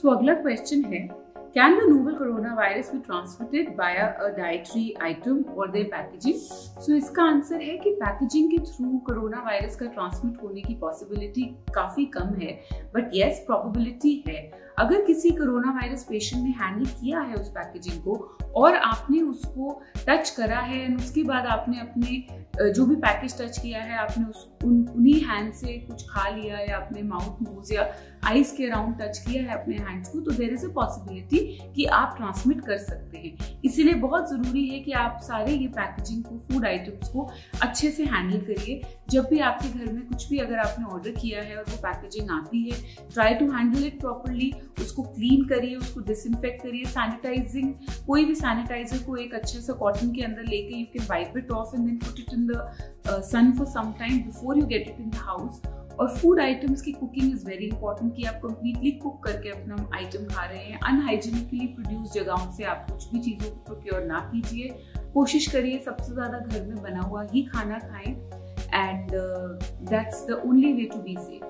सो अगला क्वेश्चन है can the novel corona virus be transmitted by a dietary item और their packaging so इसका answer है कि पैकेजिंग के थ्रू कोरोना वायरस का ट्रांसमिट होने की पॉसिबिलिटी काफ़ी कम है बट येस प्रॉबिबिलिटी है। अगर किसी कोरोना वायरस पेशेंट ने हैंडल किया है उस पैकेजिंग को, और आपने उसको टच करा है एंड उसके बाद आपने अपने जो भी पैकेज टच किया है, आपने उस, उन, उन्हीं हैंड से कुछ खा लिया या अपने माउथ नोज़ या आइस के अराउंड टच किया है अपने हैंड्स को तो देर इज़ अ पॉसिबिलिटी कि आप ट्रांसमिट कर सकते हैं। इसीलिए बहुत ज़रूरी है कि आप सारे ये पैकेजिंग को फ़ूड आइटम्स को अच्छे से हैंडल करिए। जब भी आपके घर में कुछ भी अगर आपने ऑर्डर किया है और वो पैकेजिंग आती है try to handle it properly उसको क्लीन करिए, उसको डिसइनफेक्ट करिए सैनिटाइजिंग कोई भी सैनिटाइजर को एक अच्छे से कॉटन के अंदर लेके you can wipe it off and then put it in the sun for some time before you get it in the house और फ़ूड आइटम्स की कुकिंग इज़ वेरी इंपॉर्टेंट कि आप कंप्लीटली कुक करके अपना item खा रहे हैं। अनहाइजीनिकली produce जगहों से आप कुछ भी चीज़ों को प्रोक्योर ना कीजिए। कोशिश करिए सबसे ज़्यादा घर में बना हुआ ही खाना खाएँ। And that's the only way to be safe